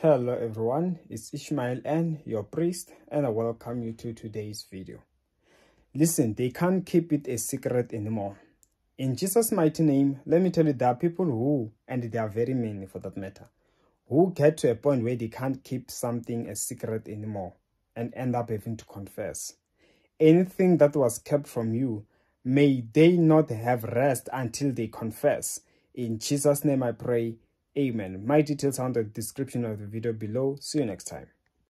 Hello everyone, it's Ishmael N, your priest, and I welcome you to today's video. Listen, they can't keep it a secret anymore. In Jesus' mighty name, let me tell you there are people who, and there are very many for that matter, who get to a point where they can't keep something a secret anymore and end up having to confess. Anything that was kept from you, may they not have rest until they confess. In Jesus' name I pray, Amen. My details are on the description of the video below. See you next time.